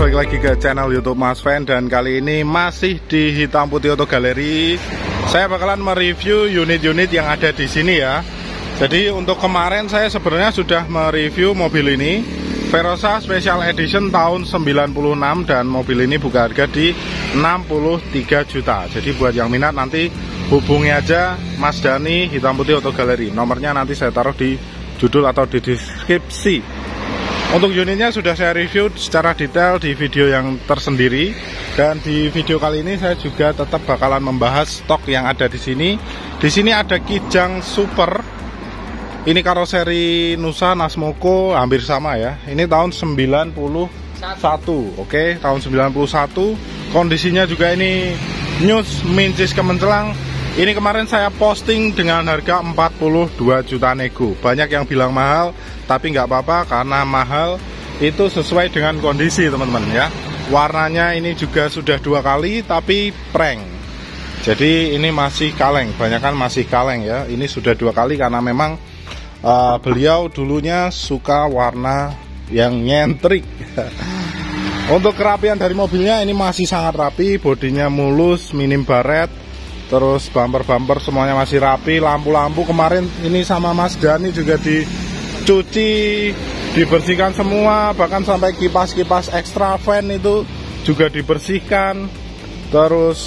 Balik lagi ke channel YouTube Mas Fan dan kali ini masih di Hitam Putih Auto Gallery. Saya bakalan mereview unit-unit yang ada di sini ya. Jadi untuk kemarin saya sebenarnya sudah mereview mobil ini Verosa Special Edition tahun 96 dan mobil ini buka harga di 63 juta. Jadi buat yang minat nanti hubungi aja Mas Dani Hitam Putih Auto Gallery. Nomornya nanti saya taruh di judul atau di deskripsi. Untuk unitnya sudah saya review secara detail di video yang tersendiri dan di video kali ini saya juga tetap bakalan membahas stok yang ada di sini. Di sini ada Kijang Super. Ini karoseri Nusa Nasmoko hampir sama ya. Ini tahun 91. Oke, tahun 91. Kondisinya juga ini news mincis kemencelang. Ini kemarin saya posting dengan harga 42 juta nego. Banyak yang bilang mahal, tapi nggak apa-apa karena mahal itu sesuai dengan kondisi teman-teman ya. Warnanya ini juga sudah dua kali, tapi prank. Jadi ini masih kaleng, banyak kan masih kaleng ya. Ini sudah dua kali karena memang uh, beliau dulunya suka warna yang nyentrik. Untuk kerapian dari mobilnya ini masih sangat rapi, bodinya mulus, minim baret, terus bumper-bumper semuanya masih rapi. Lampu-lampu kemarin ini sama Mas Dani juga dicuci dibersihkan semua. Bahkan sampai kipas-kipas ekstra fan itu juga dibersihkan. Terus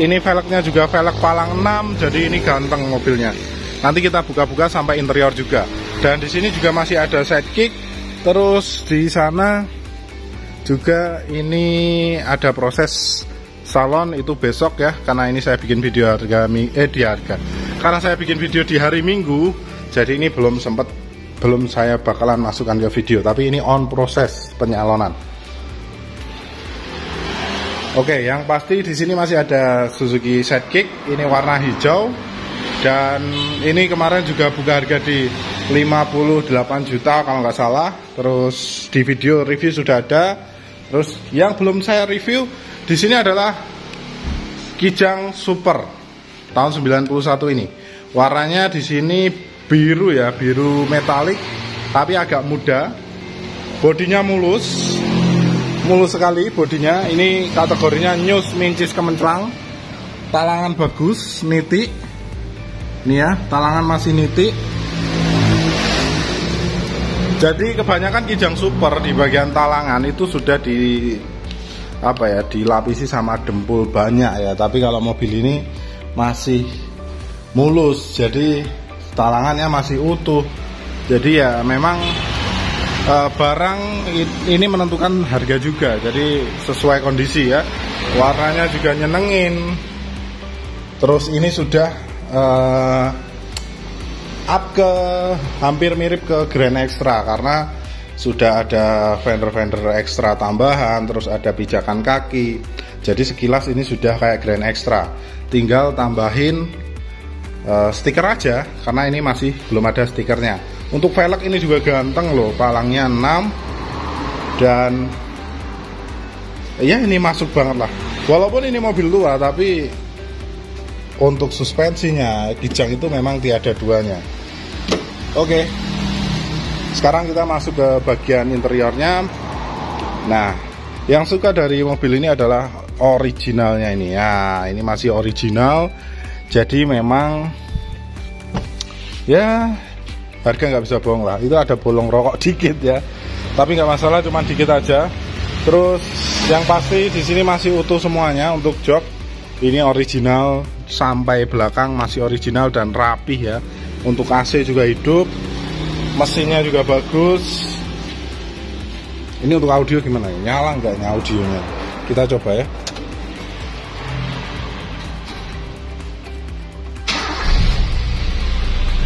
ini velgnya juga velg palang 6 jadi ini ganteng mobilnya. Nanti kita buka-buka sampai interior juga. Dan di sini juga masih ada sidekick. Terus di sana juga ini ada proses salon itu besok ya karena ini saya bikin video harga eh di harga. Karena saya bikin video di hari Minggu jadi ini belum sempat belum saya bakalan masukkan ke video. Tapi ini on proses penyalonan. Oke yang pasti di sini masih ada Suzuki Sidekick. Ini warna hijau. Dan ini kemarin juga buka harga di 58 juta kalau nggak salah. Terus di video review sudah ada. Terus yang belum saya review di sini adalah Kijang Super tahun 91 ini. Warnanya di sini biru ya, biru metalik tapi agak muda. Bodinya mulus. Mulus sekali bodinya. Ini kategorinya news mincis kemenclang. Talangan bagus, niti. Ini ya, talangan masih niti. Jadi kebanyakan Kijang Super di bagian talangan itu sudah di apa ya dilapisi sama dempul banyak ya. Tapi kalau mobil ini masih mulus jadi talangannya masih utuh. Jadi ya memang e, barang ini menentukan harga juga. Jadi sesuai kondisi ya. Warnanya juga nyenengin. Terus ini sudah e, up ke hampir mirip ke Grand Extra. Karena sudah ada fender-fender ekstra tambahan, terus ada pijakan kaki. Jadi sekilas ini sudah kayak Grand Extra. Tinggal tambahin uh, stiker aja karena ini masih belum ada stikernya. Untuk velg ini juga ganteng loh, palangnya 6 dan ya ini masuk banget lah. Walaupun ini mobil tua tapi untuk suspensinya Kijang itu memang tiada duanya. Oke. Okay sekarang kita masuk ke bagian interiornya. Nah yang suka dari mobil ini adalah originalnya ini. Ya ini masih original. Jadi memang ya harga nggak bisa bohong lah. Itu ada bolong rokok dikit ya. Tapi nggak masalah cuma dikit aja. Terus yang pasti di sini masih utuh semuanya untuk jok ini original sampai belakang masih original dan rapih ya. Untuk AC juga hidup mesinnya juga bagus. Ini untuk audio gimana? Ya nyala enggaknya audionya? Kita coba ya.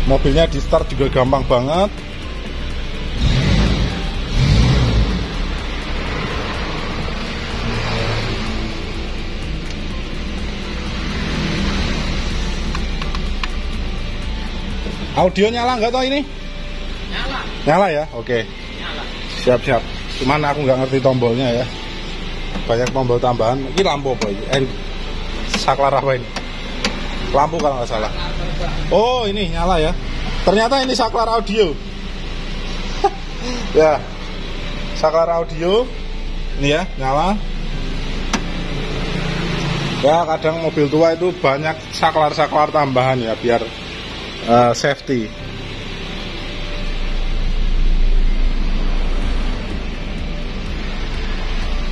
Mobilnya di start juga gampang banget. Audio nyala enggak toh ini Nyala ya? Oke. Nyala. Siap-siap. Cuman aku nggak ngerti tombolnya ya. Banyak tombol tambahan. Ini lampu apa ini? Eh, saklar apa ini? Lampu kalau nggak salah. Oh ini nyala ya. Ternyata ini saklar audio. ya. Saklar audio. ini ya nyala ya kadang mobil tua itu banyak saklar-saklar tambahan ya biar uh, safety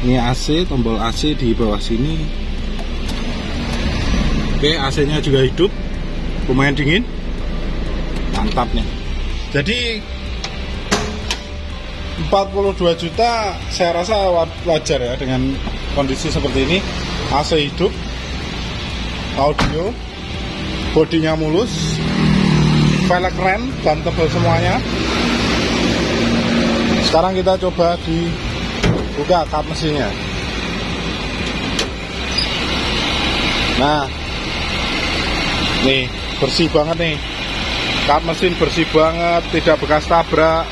ini AC tombol AC di bawah sini. Oke AC nya juga hidup. Lumayan dingin. Mantap nih jadi 42 juta saya rasa wajar ya dengan kondisi seperti ini. AC hidup. Audio. Bodinya mulus. Velg keren dan tebal semuanya. Sekarang kita coba di buka kap mesinnya. Nah. Nih bersih banget nih. Kap mesin bersih banget tidak bekas tabrak.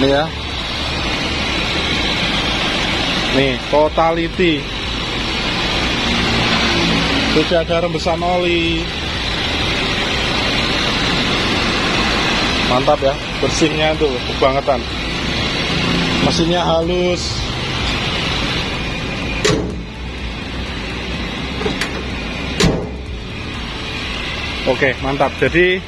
Nih ya. Nih totality. Tidak ada rembesan oli. Mantap ya bersihnya tuh kebangetan. Mesinnya halus Oke mantap. Jadi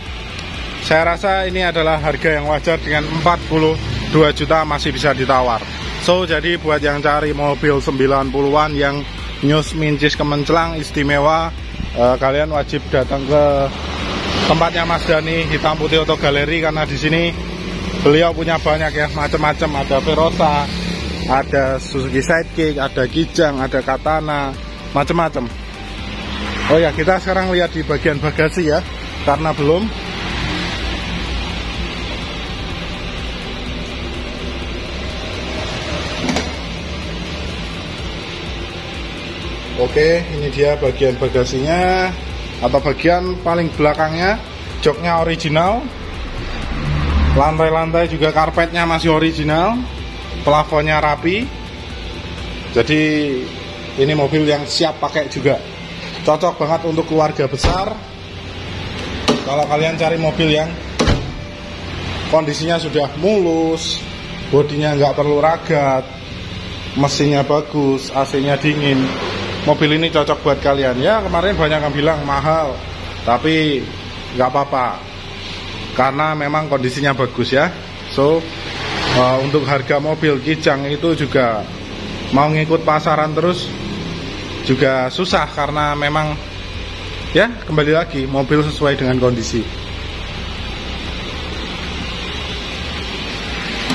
saya rasa ini adalah harga yang wajar dengan 42 juta masih bisa ditawar. So jadi buat yang cari mobil 90-an yang news mincis kemencelang istimewa eh, Kalian wajib datang ke tempatnya Mas Dani Hitam Putih Auto Galeri karena di sini beliau punya banyak ya macam-macam. Ada Verosa ada Suzuki Sidekick ada Kijang ada Katana macam-macam Oh ya, kita sekarang lihat di bagian bagasi ya, karena belum. Oke, ini dia bagian bagasinya atau bagian paling belakangnya, joknya original. Lantai-lantai juga karpetnya masih original, plafonnya rapi. Jadi ini mobil yang siap pakai juga cocok banget untuk keluarga besar. Kalau kalian cari mobil yang kondisinya sudah mulus bodinya nggak perlu ragat mesinnya bagus AC nya dingin mobil ini cocok buat kalian. Ya kemarin banyak yang bilang mahal tapi nggak apa-apa. Karena memang kondisinya bagus ya. So uh, untuk harga mobil Kijang itu juga mau ngikut pasaran terus juga susah karena memang ya kembali lagi mobil sesuai dengan kondisi.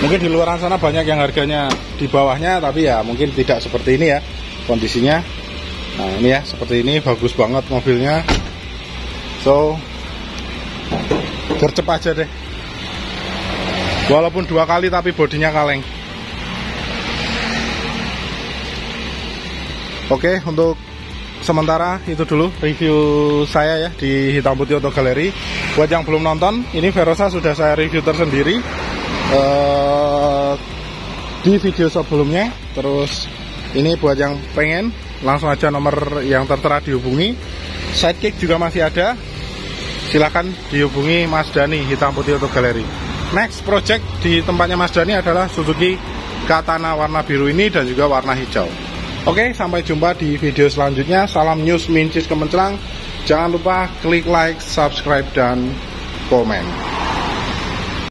Mungkin di luar sana banyak yang harganya di bawahnya tapi ya mungkin tidak seperti ini ya kondisinya. Nah ini ya seperti ini bagus banget mobilnya. So gercep aja deh. Walaupun dua kali tapi bodinya kaleng Oke, untuk sementara itu dulu review saya ya di Hitam Putih Auto Gallery. Buat yang belum nonton, ini Verosa sudah saya review tersendiri uh, di video sebelumnya. Terus ini buat yang pengen langsung aja nomor yang tertera dihubungi. Sidekick juga masih ada. Silahkan dihubungi Mas Dani Hitam Putih Auto Gallery. Next project di tempatnya Mas Dani adalah Suzuki Katana warna biru ini dan juga warna hijau. Oke, sampai jumpa di video selanjutnya. Salam news mincis kemencelang. Jangan lupa klik like, subscribe, dan komen.